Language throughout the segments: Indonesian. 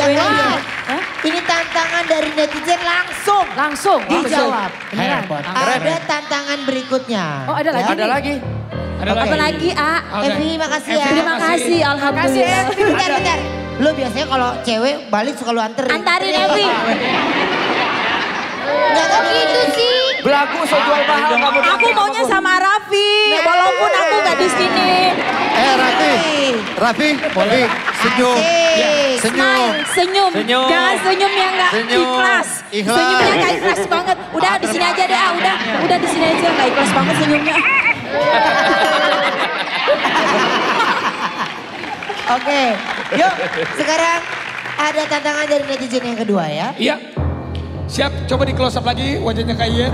Yang Ini- kedua, Hah? ini tantangan dari netizen langsung. Langsung Dijawab. Beneran? Hebat. Ada tantangan berikutnya. Oh ada lagi Ada nih? lagi. Ada Apa lagi, A? Oke. Evi, makasih ya. Terima kasih, Alhamdulillah. Bentar, bentar. Lu biasanya kalau cewek balik suka lu anterin. Antarin Evi. Enggak Kok gitu sih? Belagu so jual mahal kamu. Aku maunya sama Raffi, walaupun aku gak di sini. Raffi, Raffi, Raffi, senyum. Asik. Senyum. Smile, senyum. Senyum. Jangan senyum yang gak Senyum. ikhlas. Ikhlas. Senyumnya gak ikhlas banget. Udah di sini aja deh, ah. udah, udah di sini aja gak ikhlas banget senyumnya. Oke, yuk sekarang ada tantangan dari netizen yang kedua ya. Iya. Siap, coba di close up lagi wajahnya kayak Ian.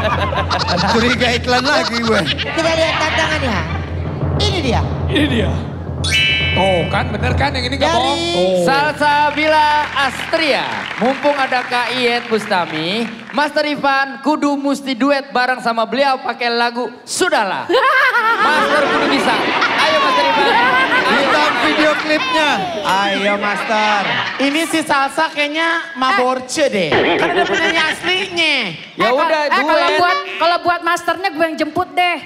Curiga iklan lagi gue. Kita lihat tantangannya. Ini dia. Ini dia. Oh kan bener kan yang ini gak Dari- bohong. Oh. Salsabila Astria, mumpung ada Kak Iyet Bustami, Master Ivan kudu mesti duet bareng sama beliau pakai lagu Sudahlah. Master kudu bisa. Ayo Master Ivan. Minta video klipnya. Ayo Master. Ini si Salsa kayaknya maborce deh. Kan ada penyanyi aslinya. Ya Eh, udah kalau- eh, kalau duet. buat kalau buat masternya gue yang jemput deh.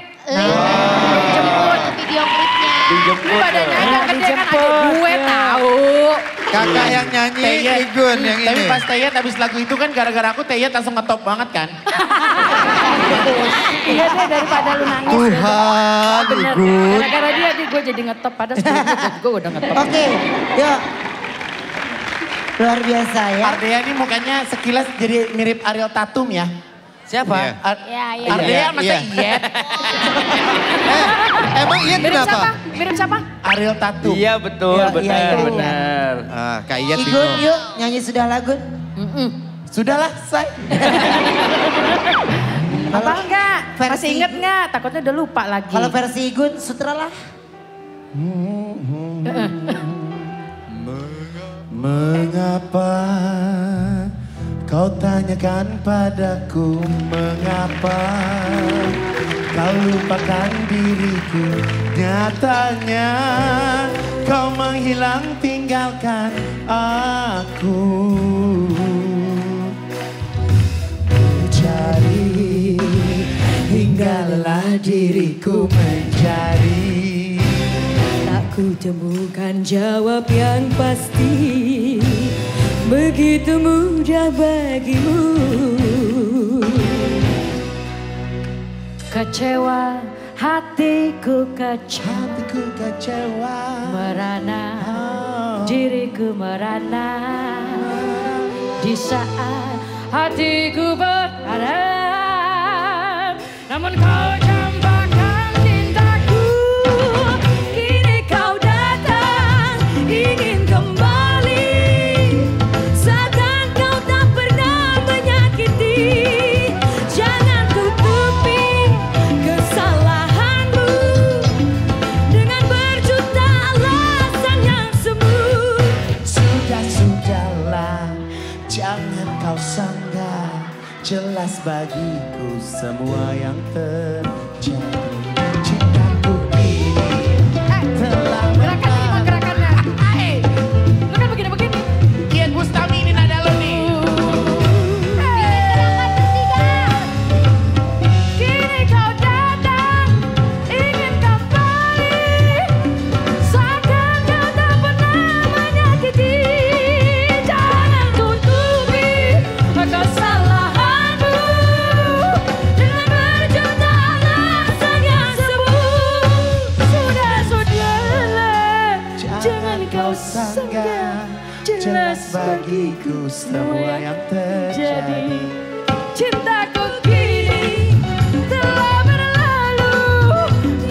Jemput video klipnya. Lu Dijemput. badannya ya. agak gede kan adik gue Iya. tahu. Kakak yang nyanyi Teyet. Igun yang Tapi ini. pas Teyet habis lagu itu kan gara-gara aku Teyet langsung ngetop banget kan. Iya deh daripada lu nangis. Tuhan. Igun. Gara-gara dia di gue jadi ngetop padahal sebelumnya gue udah ngetop. Oke, yuk. Luar biasa ya. Ardea ini mukanya sekilas jadi mirip Ariel Tatum ya. Siapa? Iya. Ar- Iya, iya. Ardea Iya, masa iya. Iyet? Emang Ian Mirip siapa? kenapa? Mirip siapa? Ariel Tatum. Iya betul, Iya, benar, iya, iya. benar. Ah, Kak Ian Igun yuk nyanyi sudah lagu. Sudahlah, say. Apa enggak? versi- Masih inget enggak? Takutnya udah lupa lagi. Kalau versi Igun sutra lah. Mengapa kau tanyakan padaku mengapa kau lupakan diriku. Nyatanya kau menghilang tinggalkan aku. Mencari hingga lelah diriku mencari. Tak ku temukan jawab yang pasti Begitu mudah bagimu. Kecewa hatiku kecewa hatiku kecewa. merana. Oh. diriku merana. Di saat hatiku berharap Jelas bagiku semua yang terjadi kau sanggah Jelas bagiku semua yang terjadi Cintaku kini telah berlalu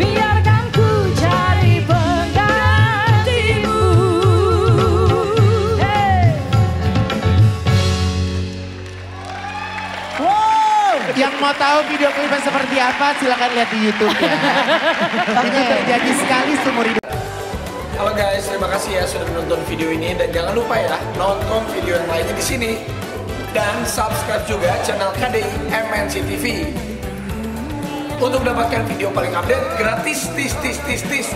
Biarkan ku cari penggantimu hey. Yang mau tahu video klipnya seperti apa silakan lihat di YouTube ya. Itu terjadi sekali seumur hidup. Halo guys, terima kasih ya sudah menonton video ini. Dan jangan lupa ya nonton video yang lainnya di sini. Dan subscribe juga channel KDI MNC TV untuk mendapatkan video paling update gratis tis tis tis tis